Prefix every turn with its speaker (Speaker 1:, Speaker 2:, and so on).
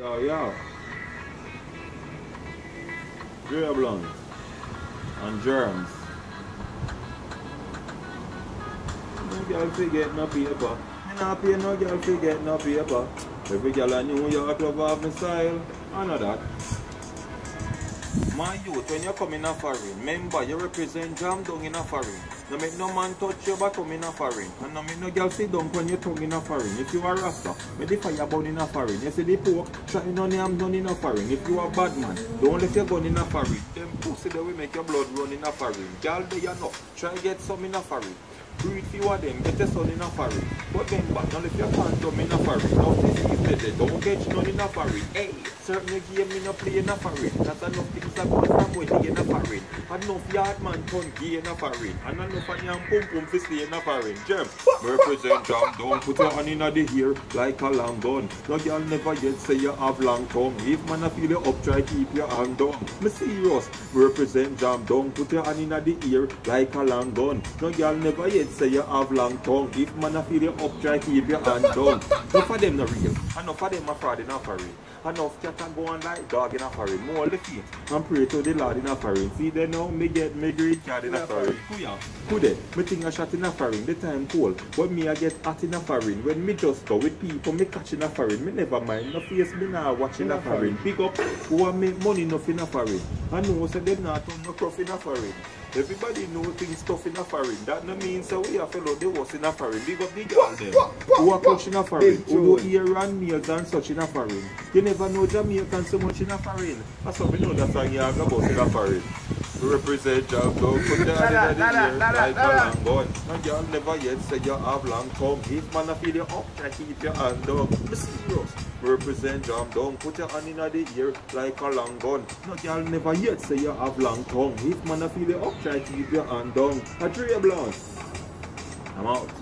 Speaker 1: Yo. Dre blunt. And germs. No girl fi get no paper. Not pay no girl fi get no paper. Every girl I New York love have me style. I know that. My youth, when you come in a foreign, remember you represent jam down in a foreign. No make no man touch your bottom in a foreign. And no make no girl sit down when you tongue in a foreign. If you are rasta, make the fire burn in a foreign. You see the pork, trying on am done in a foreign. If you are bad man, don't let your gun in a foreign. Them pussy they will make your blood run in a foreign. Girl they enough, try get some in a foreign. Breed few of them, get a son in a foreign. But then back, now if you can't come in a foreign, now this is the don't get none in a foreign. Hey, certain game me no play in a foreign. That's enough things that when you in a foreign. Enough yard man turn gay in a foreign. And enough of yam pum pum fi stay in a foreign. Gem, represent jam down, put your hand in the ear like a long gun. No girl never yet say you have long tongue. If man a feel you up, try keep your hand down. Me serious, represent jam down, put your hand in the ear like a long gun. No girl never yet say you have long tongue. If man a feel you up, try keep your hand down. Enough of them not real. Enough of them a fraud in a foreign. Enough cat and go on like dog in a foreign. More the feet and pray to the Lord in a foreign. See they now me get me great card in a foreign. Who ya? Who they? Me think a shot in a foreign. The time cold. But me I get hot in a foreign. When me just go with people, me catch in a foreign. Me never mind. No face me now watching a foreign. Pick up who a make money enough in a foreign. I know say them not on no cruff in a foreign. Everybody know things tough in a foreign. That no means so we a fellow they was in a foreign. Big up the girl them. Who are touch in a foreign. Who do ear and nails and such in a foreign. You never know Jamaican so much in a foreign. That's how we know that song you have about in a foreign. We represent job, put the hand in the ear like a long gun. And y'all never yet say you have long tongue. If man a feel you up, try to keep your hand down. Me serious. We represent job down, put your hand in the ear like a long gun. No y'all never yet say you have long tongue. If man a feel you up, try keep your hand down. A Dre Blunt. I'm out.